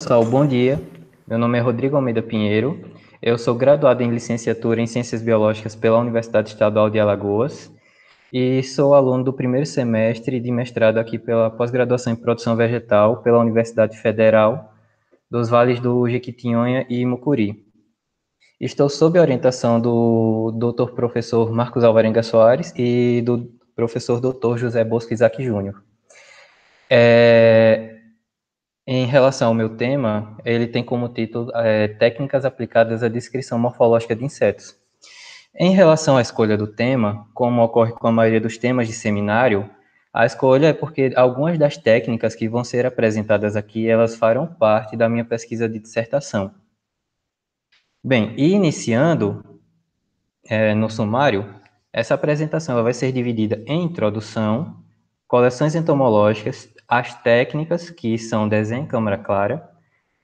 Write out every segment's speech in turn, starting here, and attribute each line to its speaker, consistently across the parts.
Speaker 1: Pessoal, bom dia. Meu nome é Rodrigo Almeida Pinheiro. Eu sou graduado em licenciatura em Ciências Biológicas pela Universidade Estadual de Alagoas e sou aluno do primeiro semestre de mestrado aqui pela pós-graduação em Produção Vegetal pela Universidade Federal dos Vales do Jequitinhonha e Mucuri. Estou sob a orientação do Dr. Professor Marcos Alvarenga Soares e do professor Dr. José Bosco Isaac Júnior. É, em relação ao meu tema, ele tem como título é, Técnicas aplicadas à descrição morfológica de insetos. Em relação à escolha do tema, como ocorre com a maioria dos temas de seminário, a escolha é porque algumas das técnicas que vão ser apresentadas aqui, elas farão parte da minha pesquisa de dissertação. Bem, e iniciando é, no sumário, essa apresentação vai ser dividida em introdução, coleções entomológicas, as técnicas que são desenho em câmara clara,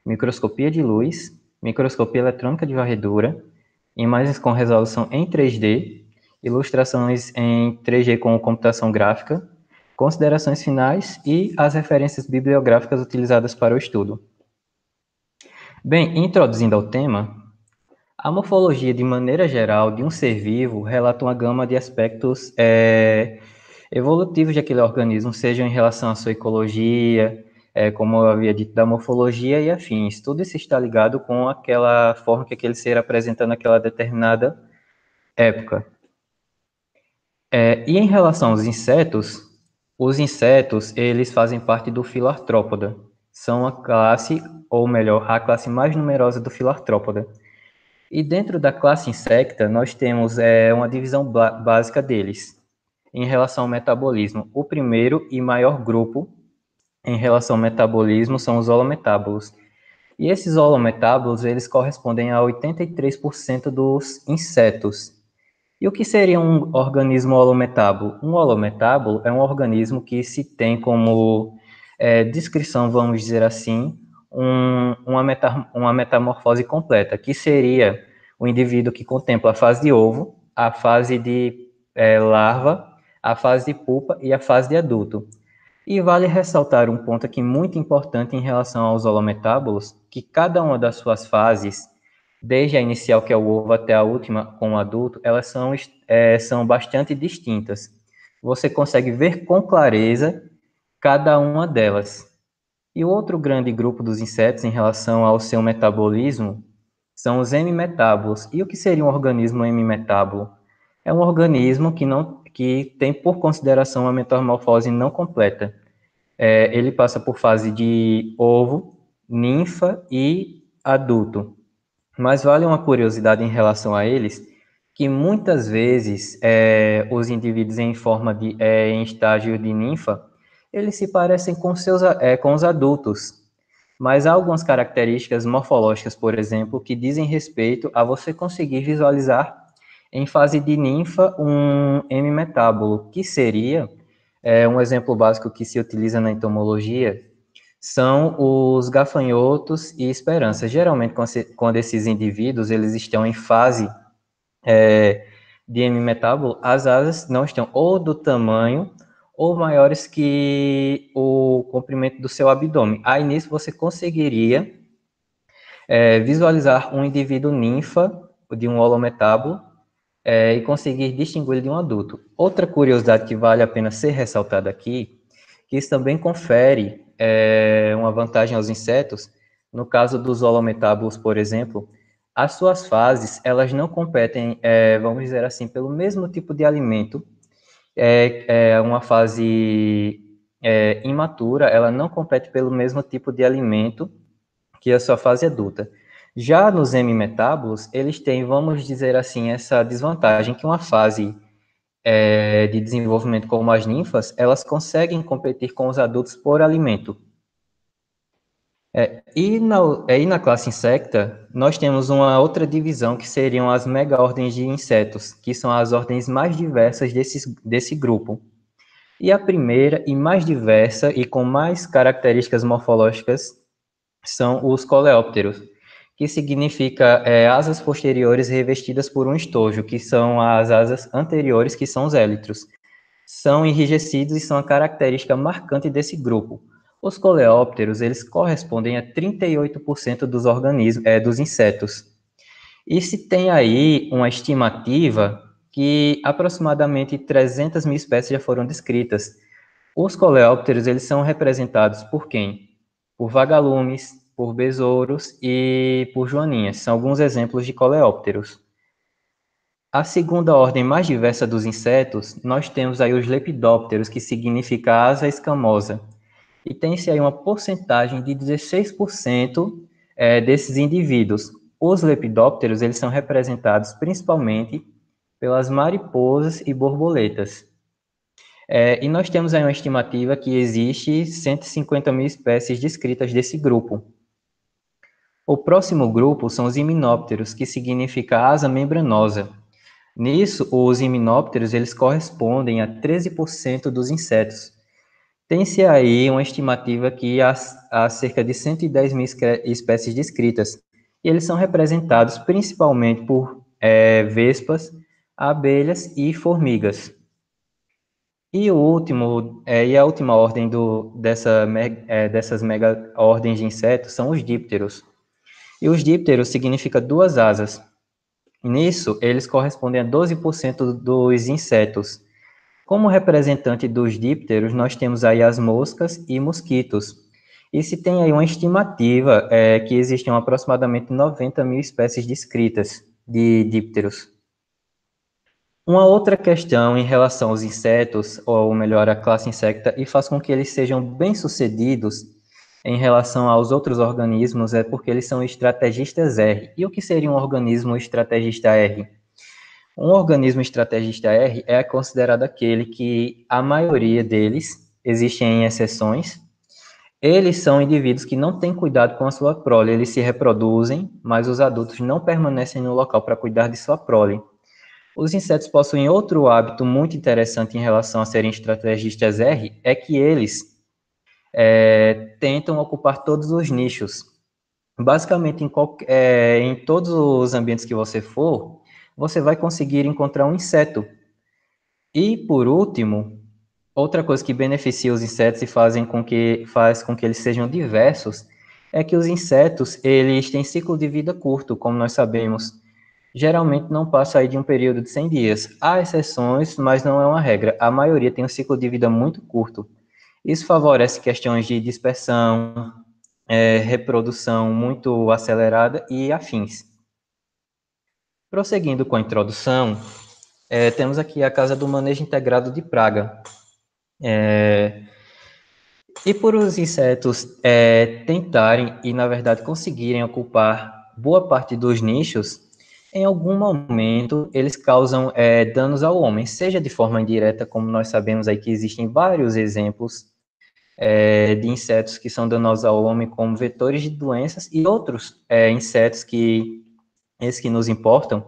Speaker 1: microscopia de luz, microscopia eletrônica de varredura, imagens com resolução em 3D, ilustrações em 3D com computação gráfica, considerações finais e as referências bibliográficas utilizadas para o estudo. Bem, introduzindo ao tema, a morfologia, de maneira geral, de um ser vivo relata uma gama de aspectos é, evolutivos daquele organismo, seja em relação à sua ecologia, é, como eu havia dito, da morfologia e afins. Tudo isso está ligado com aquela forma que aquele ser apresenta naquela determinada época. É, e em relação aos insetos, os insetos, eles fazem parte do filartrópoda. São a classe, ou melhor, a classe mais numerosa do filartrópoda. E dentro da classe insecta, nós temos é, uma divisão básica deles em relação ao metabolismo. O primeiro e maior grupo em relação ao metabolismo são os holometábolos. E esses holometábolos, eles correspondem a 83% dos insetos. E o que seria um organismo holometábulo? Um holometábulo é um organismo que se tem como é, descrição, vamos dizer assim, um, uma, meta, uma metamorfose completa, que seria o indivíduo que contempla a fase de ovo, a fase de é, larva a fase de pupa e a fase de adulto. E vale ressaltar um ponto aqui muito importante em relação aos holometábolos, que cada uma das suas fases, desde a inicial, que é o ovo, até a última, com o adulto, elas são, é, são bastante distintas. Você consegue ver com clareza cada uma delas. E o outro grande grupo dos insetos em relação ao seu metabolismo são os hemimetábolos. E o que seria um organismo hemimetábolo? É um organismo que não que tem por consideração a metamorfose não completa. É, ele passa por fase de ovo, ninfa e adulto. Mas vale uma curiosidade em relação a eles, que muitas vezes é, os indivíduos em forma de é, em estágio de ninfa, eles se parecem com seus é, com os adultos. Mas há algumas características morfológicas, por exemplo, que dizem respeito a você conseguir visualizar em fase de ninfa, um M-metábolo, que seria é, um exemplo básico que se utiliza na entomologia, são os gafanhotos e esperanças. Geralmente, quando esses indivíduos eles estão em fase é, de M-metábolo, as asas não estão ou do tamanho ou maiores que o comprimento do seu abdômen. Aí, nisso, você conseguiria é, visualizar um indivíduo ninfa de um holometábulo é, e conseguir distinguir de um adulto. Outra curiosidade que vale a pena ser ressaltada aqui, que isso também confere é, uma vantagem aos insetos, no caso dos holometábulos, por exemplo, as suas fases, elas não competem, é, vamos dizer assim, pelo mesmo tipo de alimento. É, é uma fase é, imatura, ela não compete pelo mesmo tipo de alimento que a sua fase adulta. Já nos hemimetábolos, eles têm, vamos dizer assim, essa desvantagem que uma fase é, de desenvolvimento como as ninfas, elas conseguem competir com os adultos por alimento. É, e, na, é, e na classe insecta, nós temos uma outra divisão que seriam as mega-ordens de insetos, que são as ordens mais diversas desse, desse grupo. E a primeira e mais diversa e com mais características morfológicas são os coleópteros, que significa é, asas posteriores revestidas por um estojo, que são as asas anteriores, que são os élitros. São enrijecidos e são a característica marcante desse grupo. Os coleópteros, eles correspondem a 38% dos organismos, é, dos insetos. E se tem aí uma estimativa que aproximadamente 300 mil espécies já foram descritas. Os coleópteros, eles são representados por quem? Por vagalumes, por besouros e por joaninhas. São alguns exemplos de coleópteros. A segunda ordem mais diversa dos insetos, nós temos aí os lepidópteros, que significa asa escamosa e tem-se aí uma porcentagem de 16% é, desses indivíduos. Os lepidópteros, eles são representados principalmente pelas mariposas e borboletas. É, e nós temos aí uma estimativa que existe 150 mil espécies descritas desse grupo. O próximo grupo são os himenópteros, que significa asa membranosa. Nisso, os himenópteros eles correspondem a 13% dos insetos, tem-se aí uma estimativa que há, há cerca de 110 mil espécies descritas, e eles são representados principalmente por é, vespas, abelhas e formigas. E o último, é, e a última ordem do, dessa, é, dessas mega ordens de insetos são os dípteros. E os dípteros significa duas asas. Nisso, eles correspondem a 12% dos insetos, como representante dos dípteros, nós temos aí as moscas e mosquitos. E se tem aí uma estimativa é, que existem aproximadamente 90 mil espécies descritas de dípteros. Uma outra questão em relação aos insetos, ou melhor, a classe insecta, e faz com que eles sejam bem-sucedidos em relação aos outros organismos, é porque eles são estrategistas R. E o que seria um organismo estrategista R? Um organismo estrategista R é considerado aquele que a maioria deles, existem exceções, eles são indivíduos que não têm cuidado com a sua prole, eles se reproduzem, mas os adultos não permanecem no local para cuidar de sua prole. Os insetos possuem outro hábito muito interessante em relação a serem estrategistas R, é que eles é, tentam ocupar todos os nichos. Basicamente, em, qualquer, é, em todos os ambientes que você for, você vai conseguir encontrar um inseto. E, por último, outra coisa que beneficia os insetos e fazem com que, faz com que eles sejam diversos é que os insetos, eles têm ciclo de vida curto, como nós sabemos. Geralmente não passa aí de um período de 100 dias. Há exceções, mas não é uma regra. A maioria tem um ciclo de vida muito curto. Isso favorece questões de dispersão, é, reprodução muito acelerada e afins. Prosseguindo com a introdução, é, temos aqui a Casa do Manejo Integrado de Praga. É, e por os insetos é, tentarem e, na verdade, conseguirem ocupar boa parte dos nichos, em algum momento eles causam é, danos ao homem, seja de forma indireta, como nós sabemos aí que existem vários exemplos é, de insetos que são danosos ao homem, como vetores de doenças, e outros é, insetos que esses que nos importam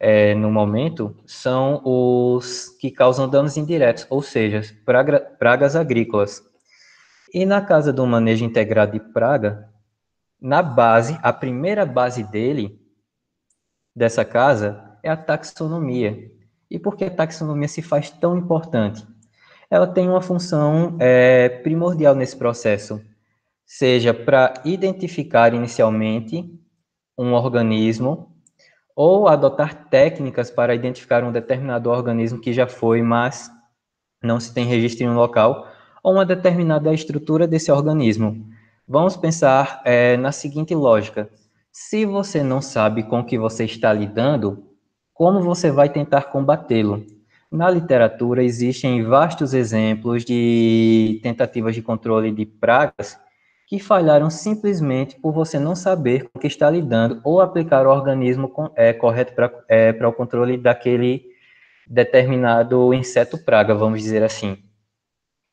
Speaker 1: é, no momento são os que causam danos indiretos, ou seja, praga, pragas agrícolas. E na casa do manejo integrado de praga, na base, a primeira base dele, dessa casa, é a taxonomia. E por que a taxonomia se faz tão importante? Ela tem uma função é, primordial nesse processo, seja para identificar inicialmente um organismo ou adotar técnicas para identificar um determinado organismo que já foi, mas não se tem registro em um local, ou uma determinada estrutura desse organismo. Vamos pensar é, na seguinte lógica: se você não sabe com o que você está lidando, como você vai tentar combatê-lo? Na literatura existem vastos exemplos de tentativas de controle de pragas que falharam simplesmente por você não saber com que está lidando ou aplicar o organismo é, correto para é, o controle daquele determinado inseto praga, vamos dizer assim.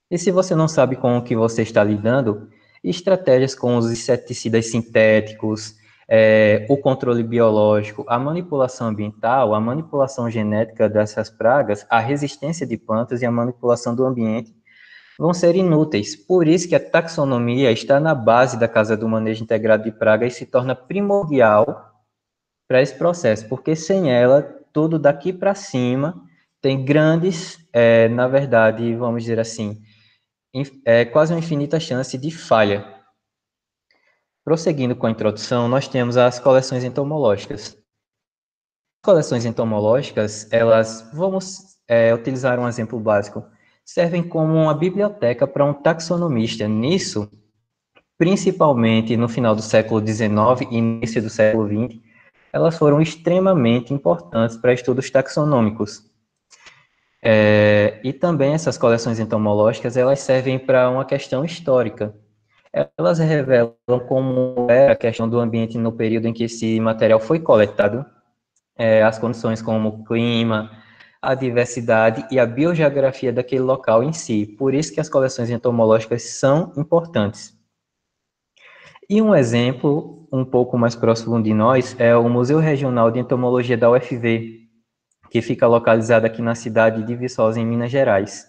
Speaker 1: E se você não sabe com o que você está lidando, estratégias com os inseticidas sintéticos, é, o controle biológico, a manipulação ambiental, a manipulação genética dessas pragas, a resistência de plantas e a manipulação do ambiente vão ser inúteis. Por isso que a taxonomia está na base da Casa do Manejo Integrado de Praga e se torna primordial para esse processo, porque sem ela, tudo daqui para cima tem grandes, é, na verdade, vamos dizer assim, é quase uma infinita chance de falha. Prosseguindo com a introdução, nós temos as coleções entomológicas. As coleções entomológicas, elas, vamos é, utilizar um exemplo básico, servem como uma biblioteca para um taxonomista. Nisso, principalmente no final do século XIX e início do século XX, elas foram extremamente importantes para estudos taxonômicos. É, e também essas coleções entomológicas, elas servem para uma questão histórica. Elas revelam como era a questão do ambiente no período em que esse material foi coletado, é, as condições como o clima, a diversidade e a biogeografia daquele local em si. Por isso que as coleções entomológicas são importantes. E um exemplo um pouco mais próximo de nós é o Museu Regional de Entomologia da UFV, que fica localizado aqui na cidade de Viçosa, em Minas Gerais.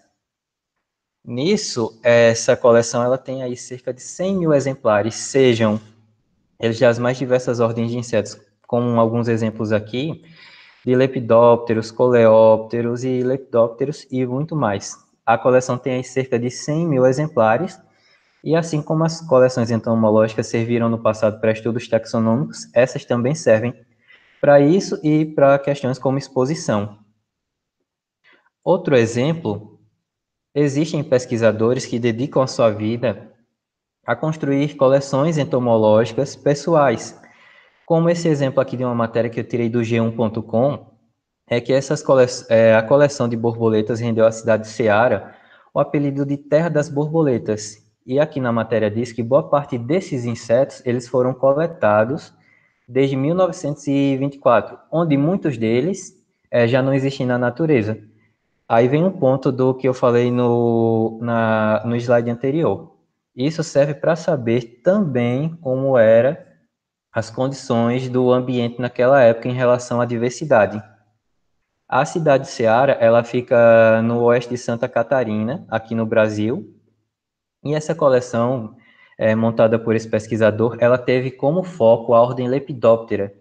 Speaker 1: Nisso, essa coleção ela tem aí cerca de 100 mil exemplares, sejam eles das mais diversas ordens de insetos, como alguns exemplos aqui, de lepidópteros, coleópteros e lepidópteros e muito mais. A coleção tem aí cerca de 100 mil exemplares, e assim como as coleções entomológicas serviram no passado para estudos taxonômicos, essas também servem para isso e para questões como exposição. Outro exemplo, existem pesquisadores que dedicam a sua vida a construir coleções entomológicas pessoais, como esse exemplo aqui de uma matéria que eu tirei do G1.com, é que essas cole é, a coleção de borboletas rendeu à cidade de Ceará o apelido de Terra das Borboletas, e aqui na matéria diz que boa parte desses insetos eles foram coletados desde 1924, onde muitos deles é, já não existem na natureza. Aí vem um ponto do que eu falei no, na, no slide anterior. Isso serve para saber também como era as condições do ambiente naquela época em relação à diversidade. A cidade de Ceará, ela fica no oeste de Santa Catarina, aqui no Brasil, e essa coleção, é, montada por esse pesquisador, ela teve como foco a ordem Lepidoptera,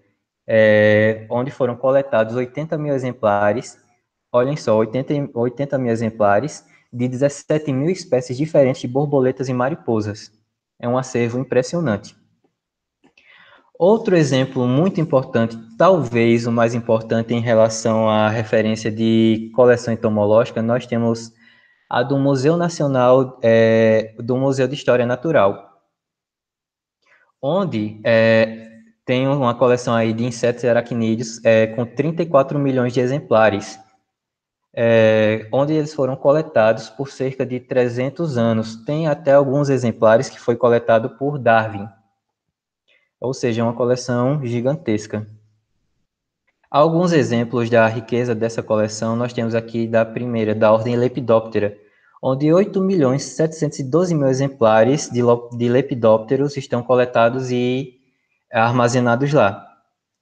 Speaker 1: é, onde foram coletados 80 mil exemplares, olhem só, 80, 80 mil exemplares de 17 mil espécies diferentes de borboletas e mariposas. É um acervo impressionante. Outro exemplo muito importante, talvez o mais importante em relação à referência de coleção entomológica, nós temos a do Museu Nacional, é, do Museu de História Natural, onde é, tem uma coleção aí de insetos e aracnídeos é, com 34 milhões de exemplares, é, onde eles foram coletados por cerca de 300 anos. Tem até alguns exemplares que foi coletado por Darwin, ou seja, uma coleção gigantesca. Alguns exemplos da riqueza dessa coleção nós temos aqui da primeira, da ordem Lepidoptera, onde 8 milhões 712 mil exemplares de, de lepidópteros estão coletados e armazenados lá.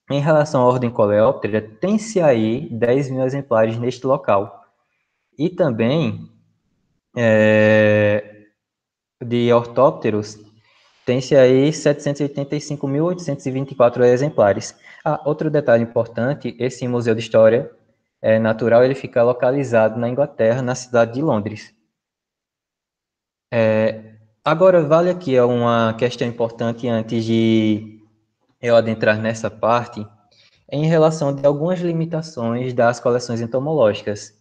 Speaker 1: Em relação à ordem Coleóptera, tem-se aí 10 mil exemplares neste local. E também é, de ortópteros, tem-se aí 785.824 exemplares. Ah, outro detalhe importante, esse Museu de História é, Natural, ele fica localizado na Inglaterra, na cidade de Londres. É, agora, vale aqui uma questão importante antes de eu adentrar nessa parte, em relação de algumas limitações das coleções entomológicas.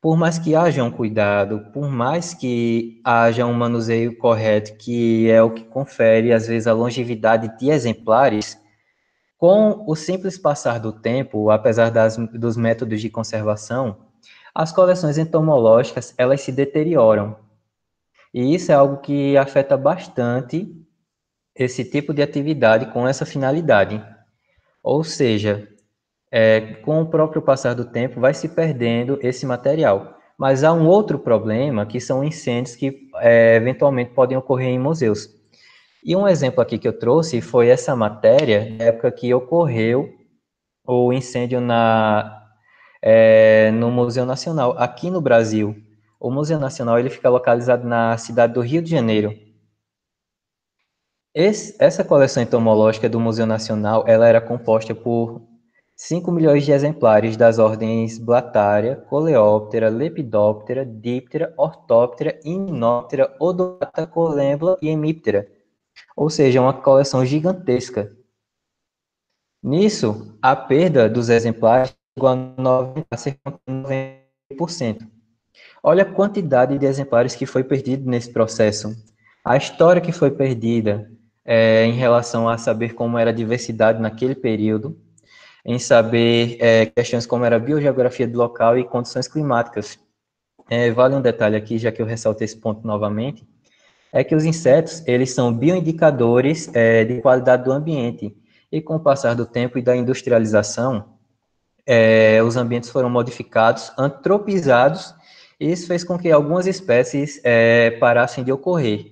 Speaker 1: Por mais que haja um cuidado, por mais que haja um manuseio correto, que é o que confere, às vezes, a longevidade de exemplares, com o simples passar do tempo, apesar das, dos métodos de conservação, as coleções entomológicas elas se deterioram. E isso é algo que afeta bastante esse tipo de atividade com essa finalidade. Ou seja, é, com o próprio passar do tempo, vai se perdendo esse material. Mas há um outro problema, que são incêndios que é, eventualmente podem ocorrer em museus. E um exemplo aqui que eu trouxe foi essa matéria, na época que ocorreu o incêndio na, é, no Museu Nacional, aqui no Brasil. O Museu Nacional ele fica localizado na cidade do Rio de Janeiro. Esse, essa coleção entomológica do Museu Nacional ela era composta por 5 milhões de exemplares das ordens Blatária, Coleóptera, Lepidóptera, Díptera, Ortóptera, Hymenoptera, Odonata, Colembla e Hemíptera. Ou seja, uma coleção gigantesca. Nisso, a perda dos exemplares chegou a 90%. Olha a quantidade de exemplares que foi perdido nesse processo. A história que foi perdida é, em relação a saber como era a diversidade naquele período, em saber é, questões como era a biogeografia do local e condições climáticas. É, vale um detalhe aqui, já que eu ressaltei esse ponto novamente, é que os insetos, eles são bioindicadores é, de qualidade do ambiente, e com o passar do tempo e da industrialização, é, os ambientes foram modificados, antropizados, e isso fez com que algumas espécies é, parassem de ocorrer.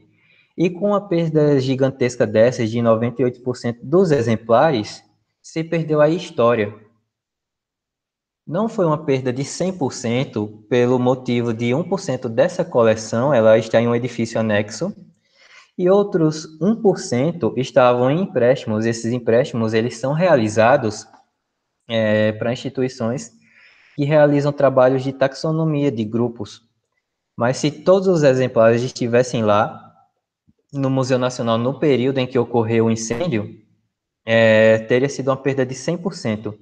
Speaker 1: E com a perda gigantesca dessas, de 98% dos exemplares, se perdeu a história. Não foi uma perda de 100% pelo motivo de 1% dessa coleção, ela está em um edifício anexo, e outros 1% estavam em empréstimos. Esses empréstimos, eles são realizados é, para instituições que realizam trabalhos de taxonomia de grupos. Mas se todos os exemplares estivessem lá, no Museu Nacional, no período em que ocorreu o incêndio, é, teria sido uma perda de 100%.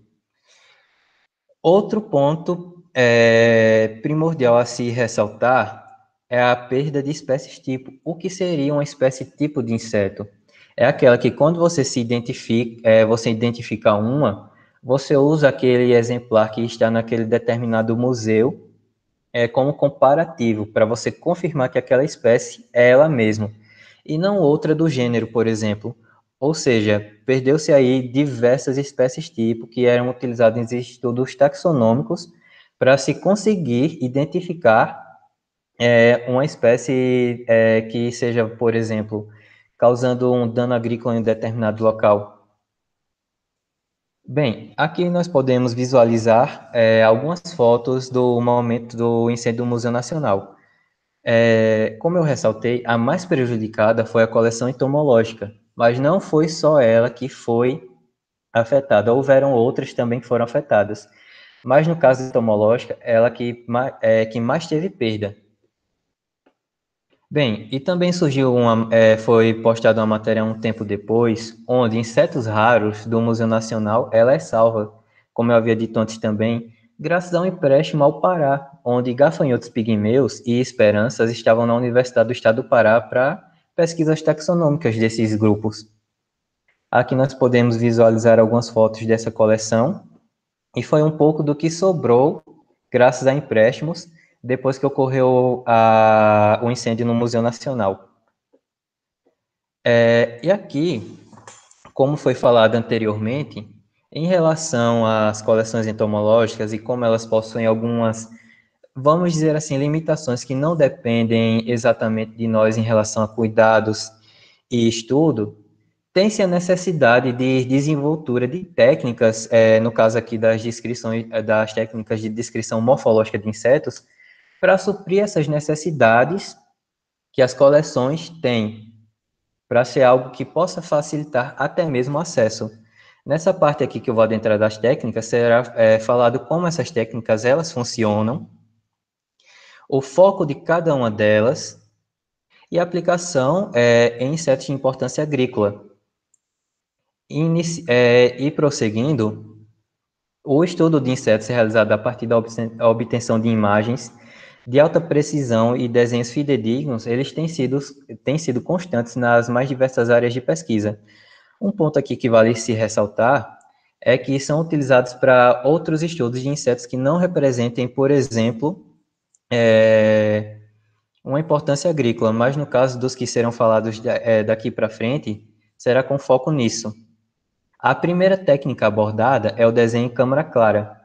Speaker 1: Outro ponto é, primordial a se ressaltar é a perda de espécies tipo. O que seria uma espécie tipo de inseto? É aquela que quando você se identifica, é, você identifica uma, você usa aquele exemplar que está naquele determinado museu é, como comparativo, para você confirmar que aquela espécie é ela mesma, e não outra do gênero, por exemplo. Ou seja, perdeu-se aí diversas espécies tipo que eram utilizadas em estudos taxonômicos para se conseguir identificar é, uma espécie é, que seja, por exemplo, causando um dano agrícola em um determinado local. Bem, aqui nós podemos visualizar é, algumas fotos do momento do incêndio do Museu Nacional. É, como eu ressaltei, a mais prejudicada foi a coleção entomológica, mas não foi só ela que foi afetada, houveram outras também que foram afetadas. Mas no caso entomológica, ela que, é, que mais teve perda. Bem, e também surgiu uma, é, foi postada uma matéria um tempo depois, onde insetos raros do Museu Nacional, ela é salva, como eu havia dito antes também, graças a um empréstimo ao Pará, onde gafanhotos pigmeus e esperanças estavam na Universidade do Estado do Pará para pesquisas taxonômicas desses grupos. Aqui nós podemos visualizar algumas fotos dessa coleção, e foi um pouco do que sobrou, graças a empréstimos, depois que ocorreu a, o incêndio no Museu Nacional. É, e aqui, como foi falado anteriormente, em relação às coleções entomológicas e como elas possuem algumas vamos dizer assim, limitações que não dependem exatamente de nós em relação a cuidados e estudo, tem-se a necessidade de desenvoltura de técnicas, é, no caso aqui das descrições, é, das técnicas de descrição morfológica de insetos, para suprir essas necessidades que as coleções têm, para ser algo que possa facilitar até mesmo o acesso. Nessa parte aqui que eu vou adentrar das técnicas, será é, falado como essas técnicas elas funcionam, o foco de cada uma delas e a aplicação é, em insetos de importância agrícola. Inici é, e prosseguindo, o estudo de insetos é realizado a partir da obtenção de imagens de alta precisão e desenhos fidedignos, eles têm sido, têm sido constantes nas mais diversas áreas de pesquisa. Um ponto aqui que vale se ressaltar é que são utilizados para outros estudos de insetos que não representem, por exemplo, é, uma importância agrícola, mas no caso dos que serão falados é, daqui para frente, será com foco nisso. A primeira técnica abordada é o desenho em câmara clara.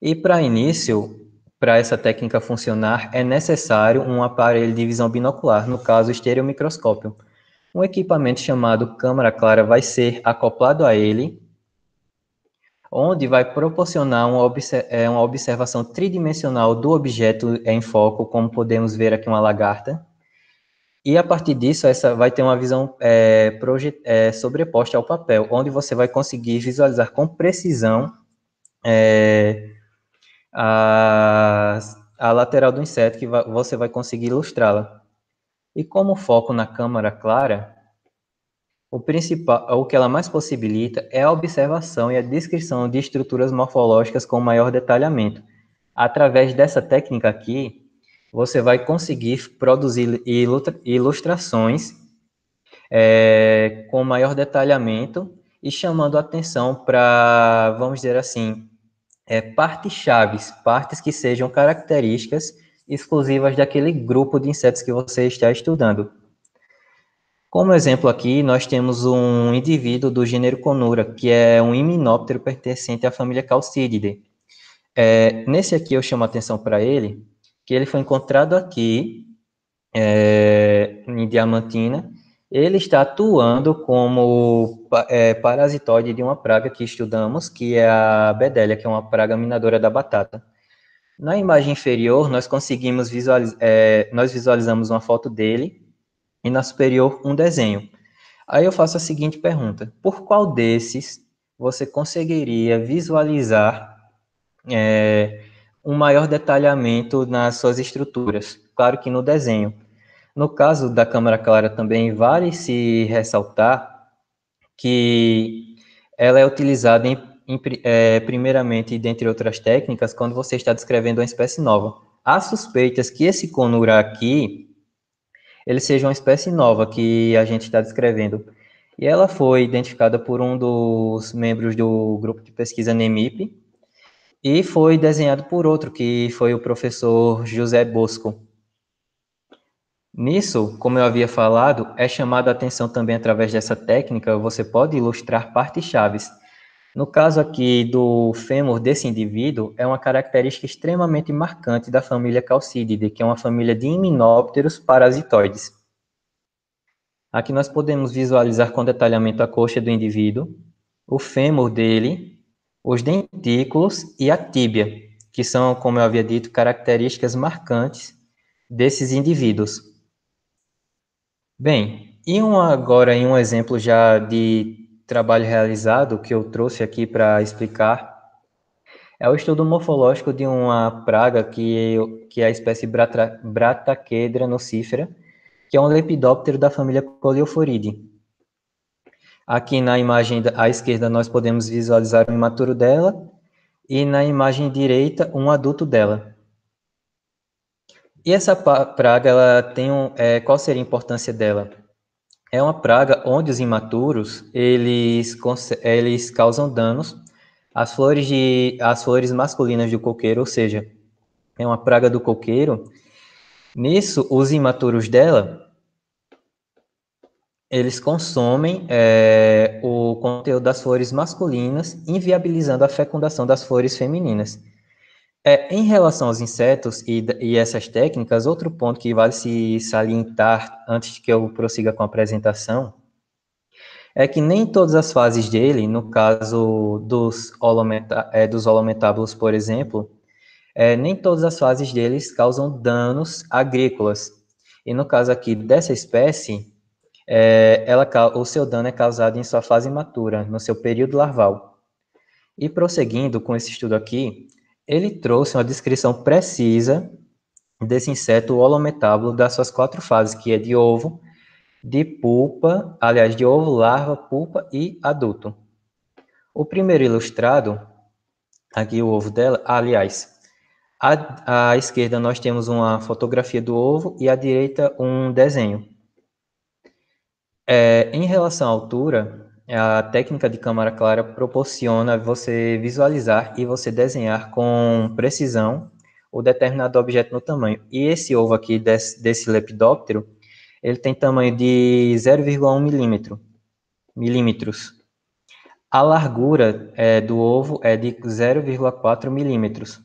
Speaker 1: E para início, para essa técnica funcionar, é necessário um aparelho de visão binocular, no caso, estereomicroscópio. Um equipamento chamado câmara clara vai ser acoplado a ele onde vai proporcionar uma, é, uma observação tridimensional do objeto em foco, como podemos ver aqui uma lagarta, E a partir disso, essa vai ter uma visão é, é, sobreposta ao papel, onde você vai conseguir visualizar com precisão é, a, a lateral do inseto, que você vai conseguir ilustrá-la. E como foco na câmara clara, o principal, o que ela mais possibilita é a observação e a descrição de estruturas morfológicas com maior detalhamento. Através dessa técnica aqui, você vai conseguir produzir ilustrações é, com maior detalhamento e chamando atenção para, vamos dizer assim, é, partes chaves, partes que sejam características exclusivas daquele grupo de insetos que você está estudando. Como exemplo aqui, nós temos um indivíduo do gênero Conura, que é um himenóptero pertencente à família Calcididae. É, nesse aqui eu chamo a atenção para ele, que ele foi encontrado aqui, é, em Diamantina, ele está atuando como é, parasitoide de uma praga que estudamos, que é a bedélia, que é uma praga minadora da batata. Na imagem inferior, nós conseguimos visualizar, é, nós visualizamos uma foto dele, e na superior, um desenho. Aí eu faço a seguinte pergunta, por qual desses você conseguiria visualizar é, um maior detalhamento nas suas estruturas. Claro que no desenho. No caso da câmara clara também vale se ressaltar que ela é utilizada em, em, é, primeiramente, dentre outras técnicas, quando você está descrevendo uma espécie nova. Há suspeitas que esse conura aqui, ele seja uma espécie nova que a gente está descrevendo. E ela foi identificada por um dos membros do grupo de pesquisa NEMIP, e foi desenhado por outro, que foi o professor José Bosco. Nisso, como eu havia falado, é chamada a atenção também através dessa técnica, você pode ilustrar partes chaves. No caso aqui do fêmur desse indivíduo, é uma característica extremamente marcante da família Calcididae, que é uma família de himenópteros parasitoides. Aqui nós podemos visualizar com detalhamento a coxa do indivíduo, o fêmur dele, os dentículos e a tíbia, que são, como eu havia dito, características marcantes desses indivíduos. Bem, e um, agora em um exemplo já de trabalho realizado que eu trouxe aqui para explicar, é o estudo morfológico de uma praga que, que é a espécie Brata, Brataquedra nocífera, que é um lepidóptero da família Coleophoridae. Aqui na imagem à esquerda nós podemos visualizar o imaturo dela e na imagem direita um adulto dela. E essa praga, ela tem um, é, qual seria a importância dela? É uma praga onde os imaturos eles, eles causam danos às flores, de, às flores masculinas do coqueiro, ou seja, é uma praga do coqueiro. Nisso, os imaturos dela eles consomem é, o conteúdo das flores masculinas, inviabilizando a fecundação das flores femininas. É, em relação aos insetos e, e, essas técnicas, outro ponto que vale se salientar antes que eu prossiga com a apresentação é que nem todas as fases dele, no caso dos, holometa, é, dos holometábulos, por exemplo, é, nem todas as fases deles causam danos agrícolas. E no caso aqui dessa espécie, é, ela, o seu dano é causado em sua fase imatura, no seu período larval. E prosseguindo com esse estudo aqui, ele trouxe uma descrição precisa desse inseto holometábulo das suas quatro fases, que é de ovo, de pulpa, aliás, de ovo, larva, pulpa e adulto. O primeiro ilustrado, aqui o ovo dela, aliás, à, à esquerda nós temos uma fotografia do ovo e à direita um desenho. É, em relação à altura, a técnica de câmara clara proporciona você visualizar e você desenhar com precisão o determinado objeto no tamanho. E esse ovo aqui desse, desse lepidóptero, ele tem tamanho de 0,1 milímetro, milímetros. A largura é, do ovo é de 0,4 milímetros.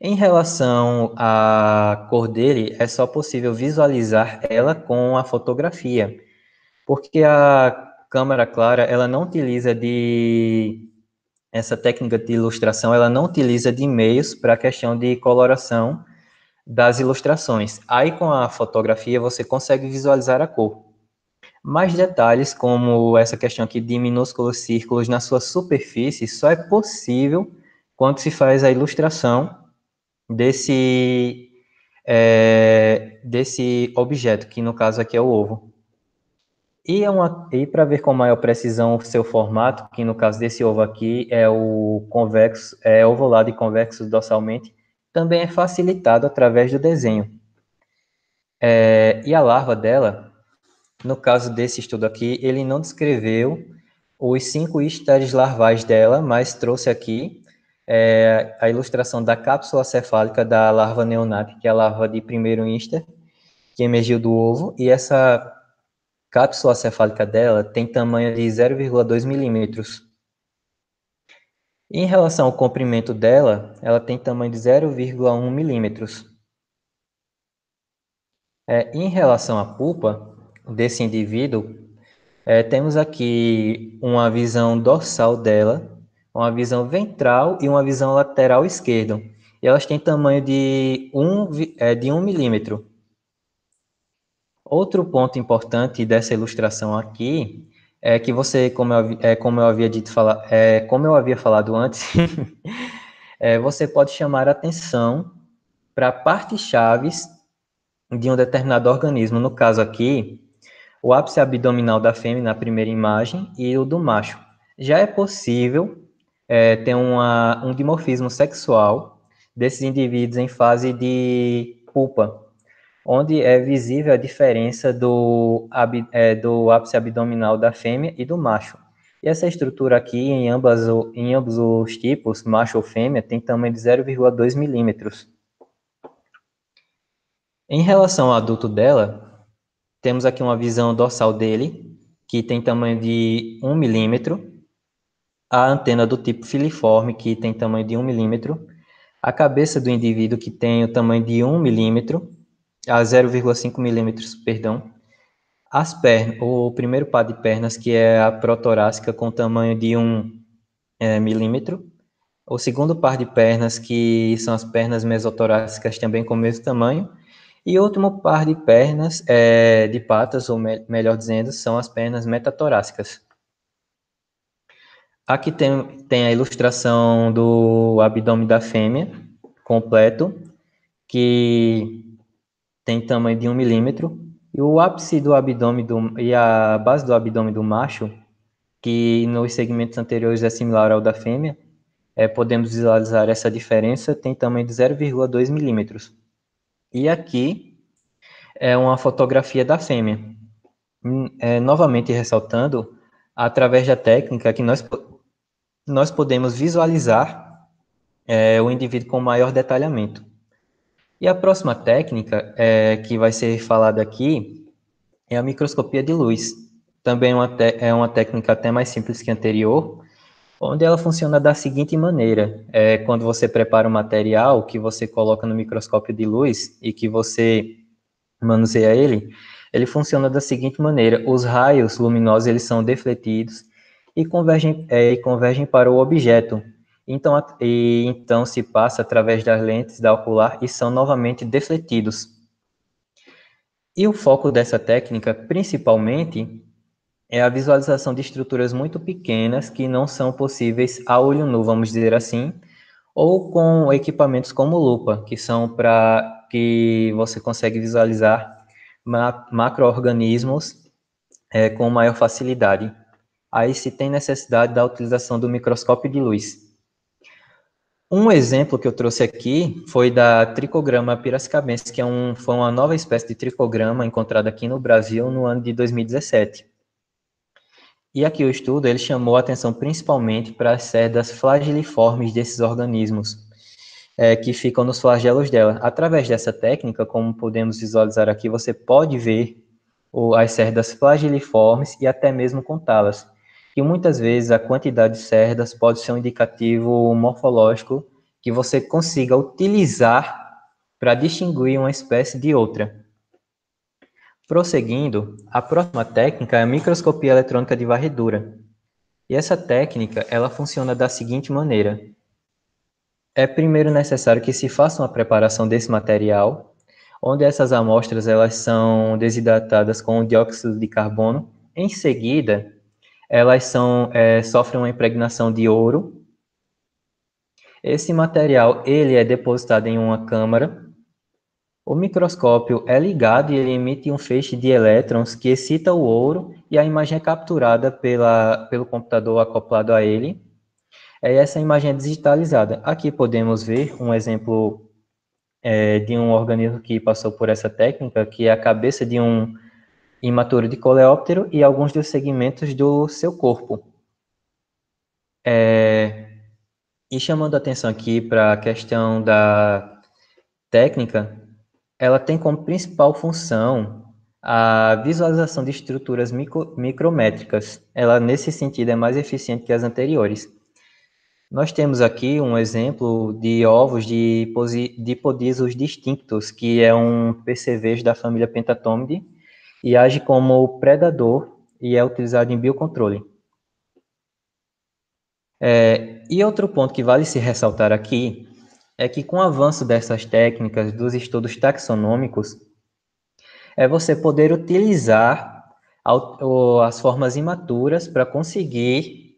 Speaker 1: Em relação à cor dele, é só possível visualizar ela com a fotografia porque a câmera clara, ela não utiliza de essa técnica de ilustração, ela não utiliza de meios para a questão de coloração das ilustrações. Aí, com a fotografia, você consegue visualizar a cor. Mais detalhes, como essa questão aqui de minúsculos círculos na sua superfície, só é possível quando se faz a ilustração desse, é, desse objeto, que no caso aqui é o ovo. E, é e para ver com maior precisão o seu formato, que no caso desse ovo aqui é o convexo, é ovalado e convexo dorsalmente, também é facilitado através do desenho. É, e a larva dela, no caso desse estudo aqui, ele não descreveu os cinco estágios larvais dela, mas trouxe aqui é, a ilustração da cápsula cefálica da larva neonate, que é a larva de primeiro insta, que emergiu do ovo, e essa cápsula cefálica dela tem tamanho de 0,2 milímetros. Em relação ao comprimento dela, ela tem tamanho de 0,1 milímetros. É, em relação à pulpa desse indivíduo, é, temos aqui uma visão dorsal dela, uma visão ventral e uma visão lateral esquerda. E elas têm tamanho de 1, é, de 1 milímetro. Outro ponto importante dessa ilustração aqui é que você, como eu, é, como eu havia dito, fala, é, como eu havia falado antes, é, você pode chamar atenção para partes chaves de um determinado organismo. No caso aqui, o ápice abdominal da fêmea na primeira imagem e o do macho. Já é possível é, ter uma, um dimorfismo sexual desses indivíduos em fase de pupa, onde é visível a diferença do, é, do ápice abdominal da fêmea e do macho. E essa estrutura aqui, em, ambas, em ambos os tipos, macho ou fêmea, tem tamanho de 0,2 milímetros. Em relação ao adulto dela, temos aqui uma visão dorsal dele, que tem tamanho de 1 milímetro, a antena do tipo filiforme, que tem tamanho de 1 milímetro, a cabeça do indivíduo, que tem o tamanho de 1 milímetro, a 0,5 milímetros, perdão. As pernas, o primeiro par de pernas, que é a protorácica, com tamanho de 1 é, milímetro. O segundo par de pernas, que são as pernas mesotorácicas, também com o mesmo tamanho. E o último par de pernas, é, de patas, ou me melhor dizendo, são as pernas metatorácicas. Aqui tem, tem a ilustração do abdômen da fêmea, completo, que tem tamanho de 1 milímetro, e o ápice do abdômen do, e a base do abdômen do macho, que nos segmentos anteriores é similar ao da fêmea, é, podemos visualizar essa diferença, tem tamanho de 0,2 milímetros. E aqui é uma fotografia da fêmea. Hum, é, novamente ressaltando, através da técnica que nós, nós podemos visualizar é, o indivíduo com maior detalhamento. E a próxima técnica é, que vai ser falada aqui é a microscopia de luz. Também uma é uma técnica até mais simples que a anterior, onde ela funciona da seguinte maneira: é, quando você prepara um material que você coloca no microscópio de luz e que você manuseia ele, ele funciona da seguinte maneira: os raios luminosos eles são defletidos e convergem, é, e convergem para o objeto, então, e, então se passa através das lentes da ocular e são novamente defletidos. E o foco dessa técnica, principalmente, é a visualização de estruturas muito pequenas que não são possíveis a olho nu, vamos dizer assim, ou com equipamentos como lupa, que são para que você consegue visualizar macro-organismos é, com maior facilidade. Aí se tem necessidade da utilização do microscópio de luz. Um exemplo que eu trouxe aqui foi da tricograma piracicabense, que é um, foi uma nova espécie de tricograma encontrada aqui no Brasil no ano de 2017. E aqui o estudo ele chamou a atenção principalmente para as cerdas flageliformes desses organismos, é, que ficam nos flagelos dela. Através dessa técnica, como podemos visualizar aqui, você pode ver o, as cerdas flageliformes e até mesmo contá-las que muitas vezes a quantidade de cerdas pode ser um indicativo morfológico que você consiga utilizar para distinguir uma espécie de outra. Prosseguindo, a próxima técnica é a microscopia eletrônica de varredura. E essa técnica, ela funciona da seguinte maneira. é primeiro necessário que se faça uma preparação desse material, onde essas amostras elas são desidratadas com dióxido de carbono. Em seguida, elas são, é, sofrem uma impregnação de ouro. Esse material ele é depositado em uma câmara. O microscópio é ligado e ele emite um feixe de elétrons que excita o ouro e a imagem é capturada pela, pelo computador acoplado a ele. É, essa imagem é digitalizada. Aqui podemos ver um exemplo é, de um organismo que passou por essa técnica, que é a cabeça de um imaturo de coleóptero e alguns dos segmentos do seu corpo. É, e chamando a atenção aqui para a questão da técnica, ela tem como principal função a visualização de estruturas micro, micrométricas. Ela, nesse sentido, é mais eficiente que as anteriores. Nós temos aqui um exemplo de ovos de, de distintos, que é um percevejo da família Pentatomidae, e age como predador e é utilizado em biocontrole. É, e outro ponto que vale se ressaltar aqui é que com o avanço dessas técnicas dos estudos taxonômicos, é você poder utilizar as formas imaturas para conseguir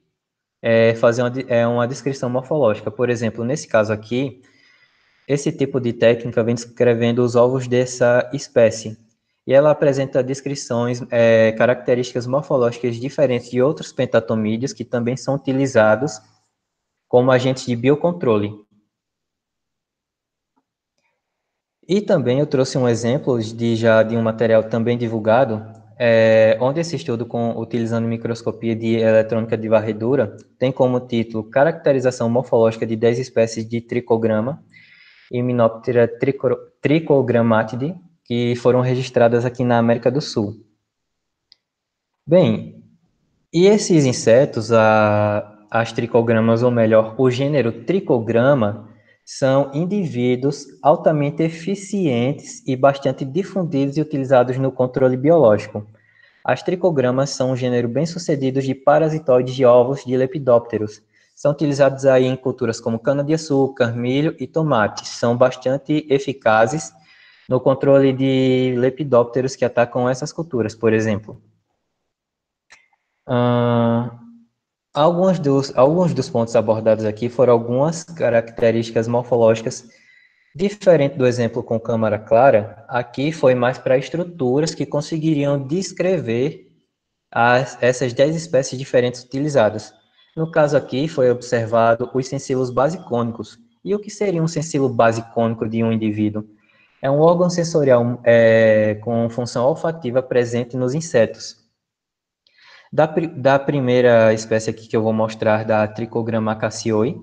Speaker 1: é, fazer uma, é, uma descrição morfológica. Por exemplo, nesse caso aqui, esse tipo de técnica vem descrevendo os ovos dessa espécie e ela apresenta descrições, é, características morfológicas diferentes de outros pentatomídeos que também são utilizados como agentes de biocontrole. E também eu trouxe um exemplo de já de um material também divulgado, é, onde esse estudo com utilizando microscopia de eletrônica de varredura tem como título Caracterização morfológica de 10 espécies de tricograma e Minoptera tricogramatidae que foram registradas aqui na América do Sul. Bem, e esses insetos, a, as tricogramas, ou melhor, o gênero tricograma, são indivíduos altamente eficientes e bastante difundidos e utilizados no controle biológico. As tricogramas são um gênero bem-sucedido de parasitoides de ovos de lepidópteros. São utilizados aí em culturas como cana-de-açúcar, milho e tomate. São bastante eficazes no controle de lepidópteros que atacam essas culturas, por exemplo. Uh, alguns, dos, alguns dos pontos abordados aqui foram algumas características morfológicas Diferente do exemplo com câmara clara, aqui foi mais para estruturas que conseguiriam descrever as, essas 10 espécies diferentes utilizadas. No caso aqui, foi observado os sensilos basicônicos. E o que seria um sensilo basicônico de um indivíduo? É um órgão sensorial é, com função olfativa presente nos insetos. Da, da primeira espécie aqui que eu vou mostrar, da Tricograma cassioi,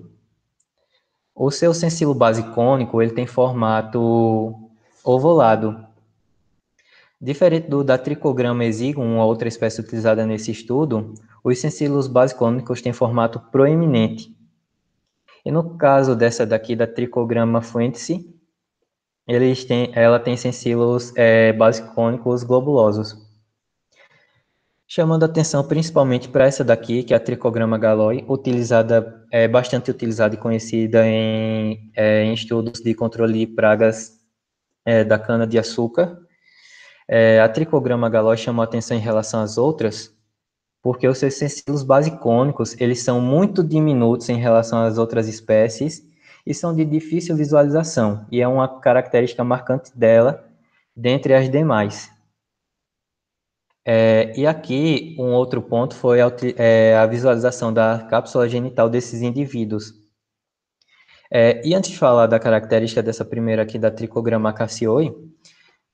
Speaker 1: o seu sensilo basicônico, ele tem formato ovolado. Diferente do da Tricograma exíguo, uma outra espécie utilizada nesse estudo, os sensilos basicônicos têm formato proeminente. E no caso dessa daqui, da Tricograma fuentis, eles têm, ela tem sensilos é, basicônicos globulosos. Chamando atenção principalmente para essa daqui, que é a tricograma galoi, utilizada, é bastante utilizada e conhecida em, é, em estudos de controle de pragas é, da cana-de-açúcar. É, a tricograma galoi chamou atenção em relação às outras, porque os seus sensilos basicônicos, eles são muito diminutos em relação às outras espécies, e são de difícil visualização, e é uma característica marcante dela dentre as demais. É, e aqui, um outro ponto foi a, é, a, visualização da cápsula genital desses indivíduos. É, e antes de falar da característica dessa primeira aqui, da tricograma cassioi,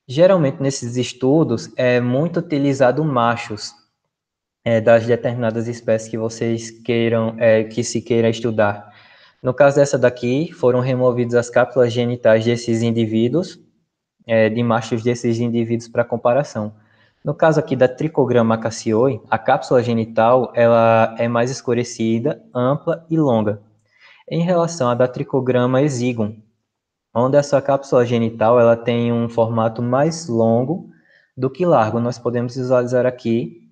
Speaker 1: geralmente nesses estudos é muito utilizado machos é, das determinadas espécies que vocês queiram, é, que se queira estudar. No caso dessa daqui, foram removidas as cápsulas genitais desses indivíduos, é, de machos desses indivíduos para comparação. No caso aqui da tricograma cassioi, a cápsula genital ela é mais escurecida, ampla e longa. Em relação à da tricograma exíguo, onde essa cápsula genital ela tem um formato mais longo do que largo. Nós podemos visualizar aqui,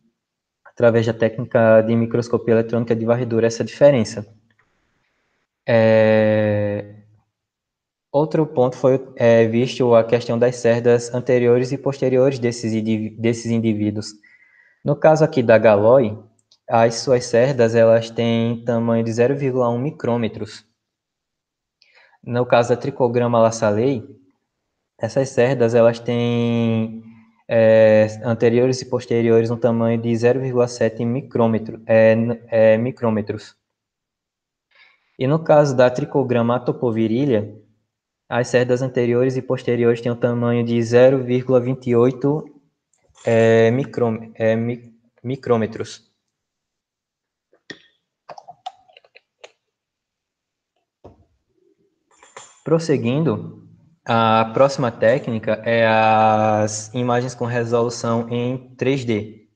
Speaker 1: através da técnica de microscopia eletrônica de varredura, essa diferença. É... Outro ponto foi é, visto a questão das cerdas anteriores e posteriores desses, desses indivíduos. No caso aqui da Galoi, as suas cerdas elas têm tamanho de 0,1 micrômetros. No caso da Tricograma lassalei, essas cerdas elas têm é, anteriores e posteriores no tamanho de 0,7 micrômetro, é, é, micrômetros. E no caso da Tricograma atopovirilha, as cerdas anteriores e posteriores têm um tamanho de 0,28 é, é, micrômetros. Prosseguindo, a próxima técnica é as imagens com resolução em 3D.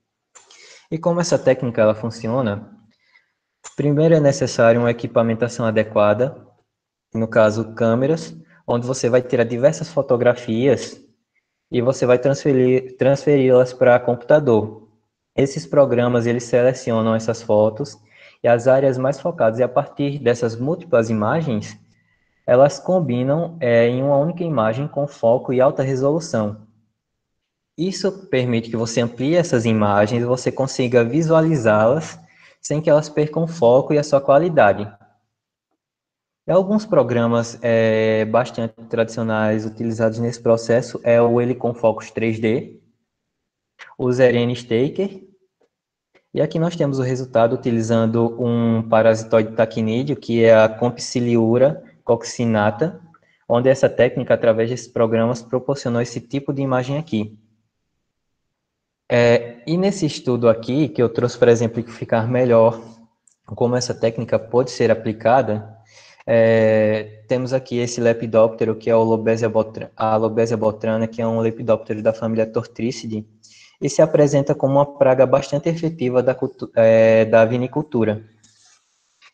Speaker 1: E como essa técnica ela funciona? Primeiro é necessário uma equipamentação adequada, no caso câmeras, onde você vai tirar diversas fotografias e você vai transferi-las para computador. Esses programas eles selecionam essas fotos e as áreas mais focadas e a partir dessas múltiplas imagens elas combinam é, em uma única imagem com foco e alta resolução. Isso permite que você amplie essas imagens você consiga visualizá-las sem que elas percam o foco e a sua qualidade. E alguns programas é, bastante tradicionais utilizados nesse processo é o Helicon Focus 3D, o Zeren Staker, e aqui nós temos o resultado utilizando um parasitoide taquinídeo, que é a Compsiliura coccinata, onde essa técnica, através desses programas, proporcionou esse tipo de imagem aqui. É, e nesse estudo aqui, que eu trouxe para exemplificar melhor como essa técnica pode ser aplicada, é, temos aqui esse lepidóptero, que é o Lobesia botrana, a Lobesia botrana, que é um lepidóptero da família Tortricidae, e se apresenta como uma praga bastante efetiva da, é, da vinicultura.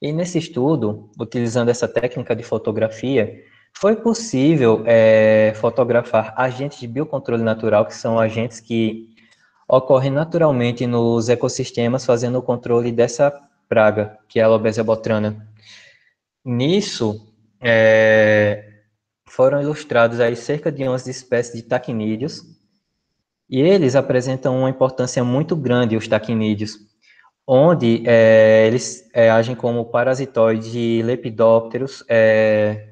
Speaker 1: E nesse estudo, utilizando essa técnica de fotografia, foi possível é, fotografar agentes de biocontrole natural, que são agentes que ocorrem naturalmente nos ecossistemas, fazendo o controle dessa praga, que é a Lobesia botrana. Nisso, é, foram ilustrados aí cerca de 11 espécies de taquinídeos, e eles apresentam uma importância muito grande, os taquinídeos, onde é, eles é, agem como parasitoides de lepidópteros, é,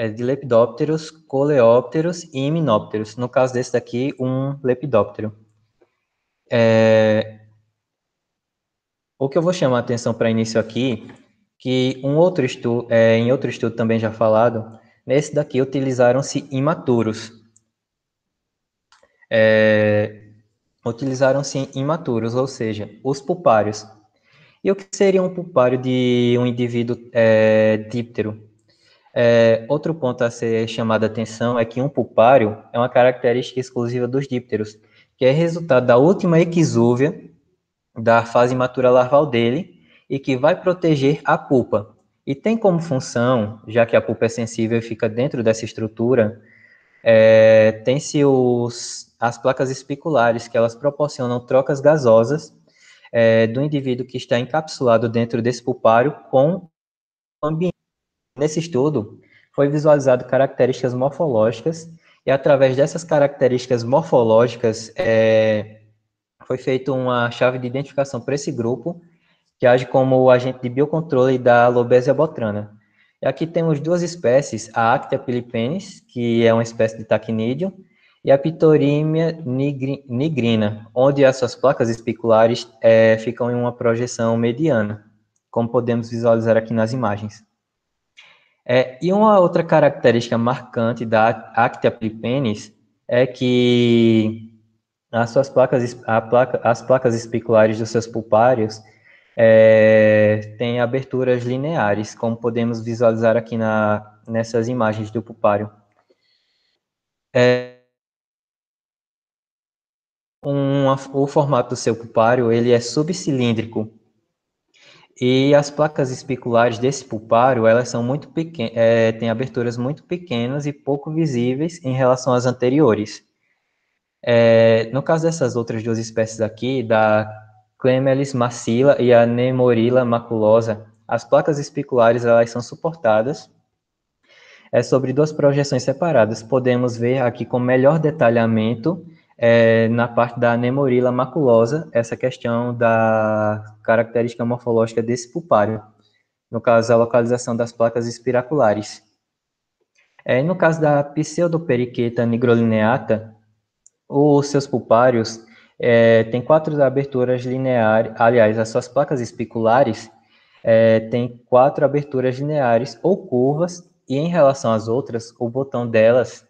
Speaker 1: é, de lepidópteros, coleópteros e himinópteros. No caso desse daqui, um lepidóptero. É, o que eu vou chamar a atenção para início aqui que um outro estudo, é, em outro estudo também já falado, nesse daqui utilizaram-se imaturos. É, utilizaram-se imaturos, ou seja, os pulpários. E o que seria um pulpário de um indivíduo é, díptero? É, outro ponto a ser chamado a atenção é que um pulpário é uma característica exclusiva dos dípteros, que é resultado da última equisúvia da fase imatura larval dele, e que vai proteger a pulpa. E tem como função, já que a pulpa é sensível e fica dentro dessa estrutura, é, tem-se as placas espiculares, que elas proporcionam trocas gasosas é, do indivíduo que está encapsulado dentro desse pulpário com o ambiente. Nesse estudo, foi visualizado características morfológicas, e através dessas características morfológicas, é, foi feita uma chave de identificação para esse grupo, que age como agente de biocontrole da Lobesia botrana. E aqui temos duas espécies, a Actia pilipenis, que é uma espécie de taquinídeo, e a Pitorimia nigrina, onde essas placas espiculares é, ficam em uma projeção mediana, como podemos visualizar aqui nas imagens. É, e uma outra característica marcante da Actia pilipenis é que as suas placas, placa, as placas espiculares dos seus pulpários é, tem aberturas lineares, como podemos visualizar aqui na, nessas imagens do pulpário. É, um, o formato do seu pulpário ele é subcilíndrico e as placas espiculares desse pulpário elas são muito pequenas, é, têm aberturas muito pequenas e pouco visíveis em relação às anteriores. É, no caso dessas outras duas espécies aqui, da Clemelis macila e a Nemorila maculosa, as placas espiculares elas são suportadas é sobre duas projeções separadas. Podemos ver aqui com melhor detalhamento é, na parte da anemorila maculosa, essa questão da característica morfológica desse pulpário, no caso, a localização das placas espiraculares. É, no caso da pseudoperiqueta nigrolineata, os seus pulpários é, têm quatro aberturas lineares, aliás, as suas placas espiculares é, têm quatro aberturas lineares ou curvas, e em relação às outras, o botão delas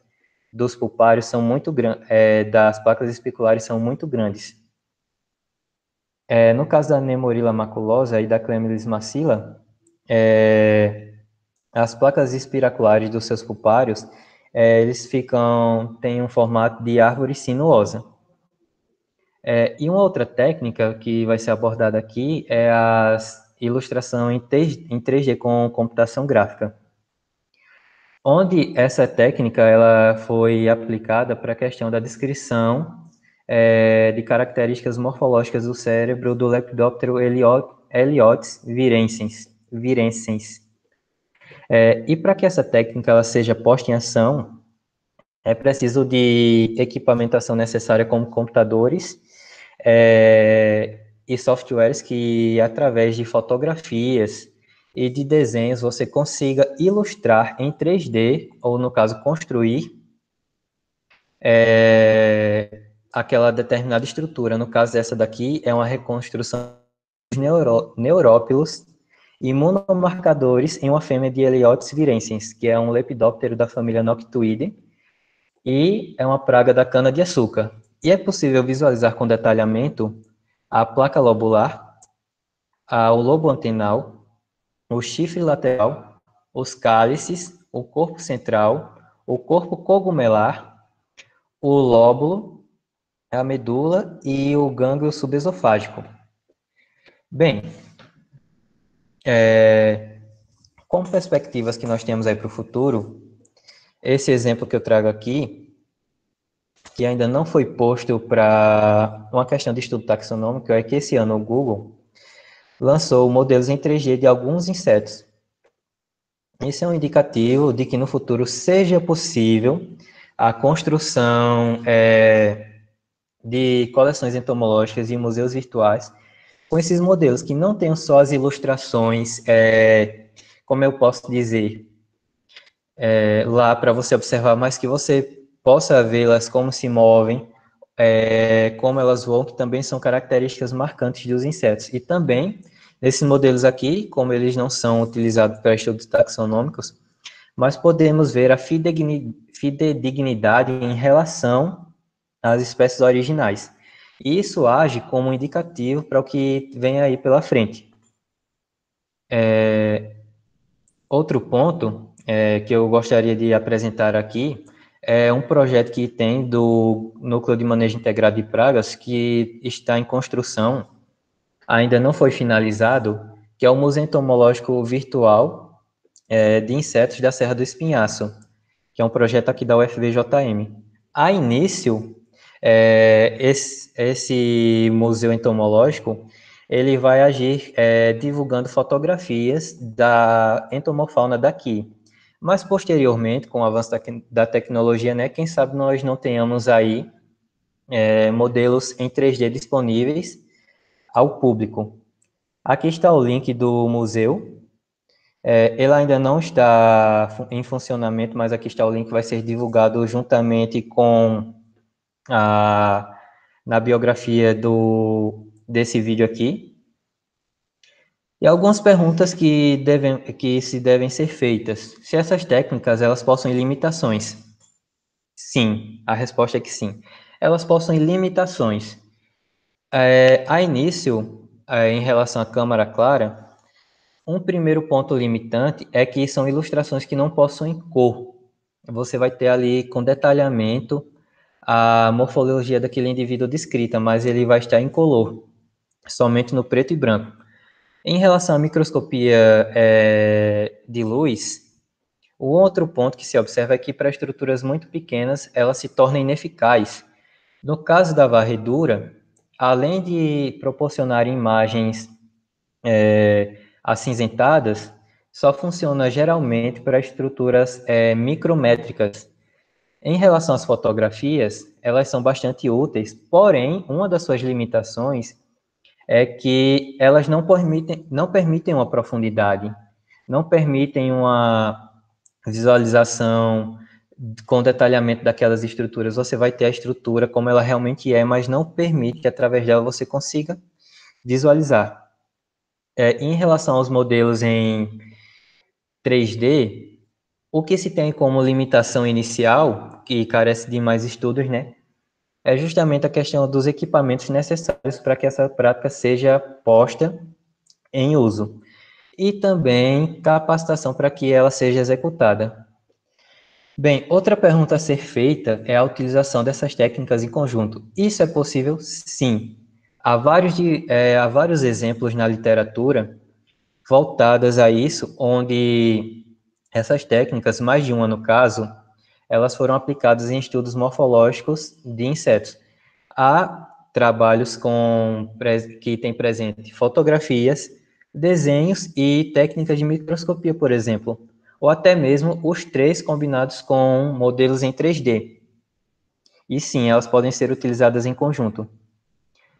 Speaker 1: dos pulpários são muito grandes, é, das placas espiculares são muito grandes. É, no caso da Nemorila maculosa e da Clemilis macilla, é, as placas espiraculares dos seus pulpários, é, eles ficam, têm um formato de árvore sinuosa. É, e uma outra técnica que vai ser abordada aqui é a ilustração em 3D com computação gráfica onde essa técnica ela foi aplicada para a questão da descrição é, de características morfológicas do cérebro do Lepidoptero heliotis virensens. virensens. É, e para que essa técnica ela seja posta em ação, é preciso de equipamentação necessária como computadores é, e softwares que, através de fotografias, e de desenhos você consiga ilustrar em 3D, ou no caso, construir é, aquela determinada estrutura. No caso dessa daqui, é uma reconstrução dos neuró neurópilos monomarcadores em uma fêmea de Heliotis virensens, que é um lepidóptero da família Noctuidae, e é uma praga da cana-de-açúcar. E é possível visualizar com detalhamento a placa lobular, a, o lobo antenal, o chifre lateral, os cálices, o corpo central, o corpo cogumelar, o lóbulo, a medula e o gânglio subesofágico. Bem, é, com perspectivas que nós temos aí para o futuro, esse exemplo que eu trago aqui, que ainda não foi posto para uma questão de estudo taxonômico, é que esse ano o Google lançou modelos em 3D de alguns insetos. Isso é um indicativo de que no futuro seja possível a construção é, de coleções entomológicas e museus virtuais com esses modelos, que não tenham só as ilustrações, é, como eu posso dizer, é, lá para você observar, mas que você possa vê-las como se movem, é, como elas voam, que também são características marcantes dos insetos. E também Nesses modelos aqui, como eles não são utilizados para estudos taxonômicos, mas podemos ver a fidedignidade em relação às espécies originais. E isso age como indicativo para o que vem aí pela frente. É, outro ponto é, que eu gostaria de apresentar aqui é um projeto que tem do Núcleo de Manejo Integrado de Pragas, que está em construção ainda não foi finalizado, que é o Museu Entomológico Virtual é, de Insetos da Serra do Espinhaço, que é um projeto aqui da UFVJM. A início, é, esse, esse, museu entomológico ele vai agir é, divulgando fotografias da entomofauna daqui. Mas posteriormente, com o avanço da, da tecnologia, né, quem sabe nós não tenhamos aí é, modelos em 3D disponíveis ao público. Aqui está o link do museu. É, ele ainda não está em funcionamento, mas aqui está o link, vai ser divulgado juntamente com a na biografia do, desse vídeo aqui. E algumas perguntas que, devem, que se devem ser feitas. Se essas técnicas, elas possuem limitações? Sim, a resposta é que sim. Elas possuem limitações. É, a início, é, em relação à câmara clara, um primeiro ponto limitante é que são ilustrações que não possuem cor. Você vai ter ali com detalhamento a morfologia daquele indivíduo descrita, mas ele vai estar em color, somente no preto e branco. Em relação à microscopia é, de luz, o outro ponto que se observa é que para estruturas muito pequenas ela se torna ineficaz. No caso da varredura, além de proporcionar imagens é, acinzentadas, só funciona geralmente para estruturas é, micrométricas. Em relação às fotografias, elas são bastante úteis, porém, uma das suas limitações é que elas não permitem, não permitem uma profundidade, não permitem uma visualização com detalhamento daquelas estruturas. Você vai ter a estrutura como ela realmente é, mas não permite que através dela você consiga visualizar. É, em relação aos modelos em 3D, o que se tem como limitação inicial, que carece de mais estudos, né, é justamente a questão dos equipamentos necessários para que essa prática seja posta em uso. E também capacitação para que ela seja executada. Bem, outra pergunta a ser feita é a utilização dessas técnicas em conjunto. Isso é possível? Sim. Há vários, de, é, há vários exemplos na literatura voltadas a isso, onde essas técnicas, mais de uma no caso, elas foram aplicadas em estudos morfológicos de insetos. Há trabalhos com, que têm presente fotografias, desenhos e técnicas de microscopia, por exemplo, ou até mesmo os três combinados com modelos em 3D. E sim, elas podem ser utilizadas em conjunto.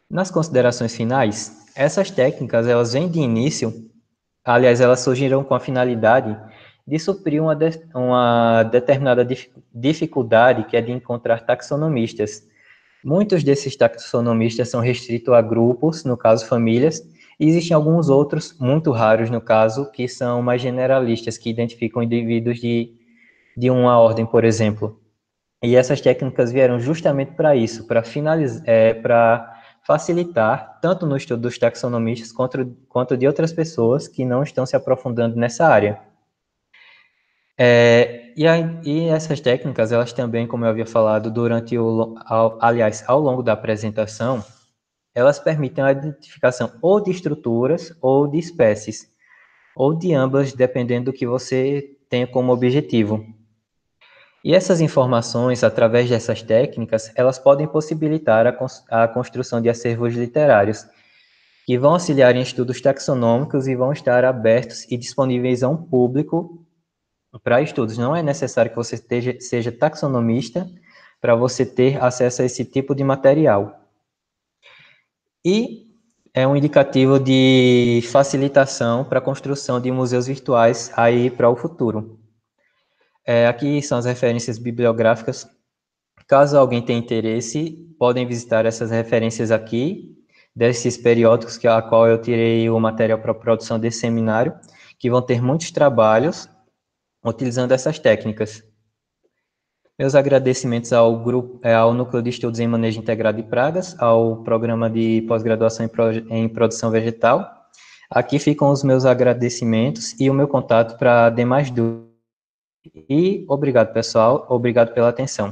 Speaker 1: Nas considerações finais, essas técnicas elas vêm de início Aliás, elas surgiram com a finalidade de suprir uma, de, uma determinada dif, dificuldade que é de encontrar taxonomistas. Muitos desses taxonomistas são restritos a grupos, no caso famílias, e existem alguns outros, muito raros no caso, que são mais generalistas, que identificam indivíduos de, de uma ordem, por exemplo. E essas técnicas vieram justamente para isso, para finalizar, é, para facilitar, tanto no estudo dos taxonomistas quanto, quanto de outras pessoas que não estão se aprofundando nessa área. É, e, a, e, essas técnicas, elas também, como eu havia falado durante o, ao, aliás, ao longo da apresentação, elas permitem a identificação ou de estruturas ou de espécies, ou de ambas, dependendo do que você tenha como objetivo. E essas informações, através dessas técnicas, elas podem possibilitar a, a construção de acervos literários, que vão auxiliar em estudos taxonômicos e vão estar abertos e disponíveis a um público para estudos. Não é necessário que você esteja, seja taxonomista para você ter acesso a esse tipo de material. E é um indicativo de facilitação para a construção de museus virtuais aí para o futuro. É, aqui são as referências bibliográficas. Caso alguém tenha interesse, podem visitar essas referências aqui, desses periódicos que a qual eu tirei o material para a produção desse seminário, que vão ter muitos trabalhos utilizando essas técnicas. Meus agradecimentos ao grupo, é, ao Núcleo de Estudos em Manejo Integrado de Pragas, ao Programa de Pós-Graduação em Produção Vegetal. Aqui ficam os meus agradecimentos e o meu contato para demais dúvidas. E obrigado, pessoal. Obrigado pela atenção.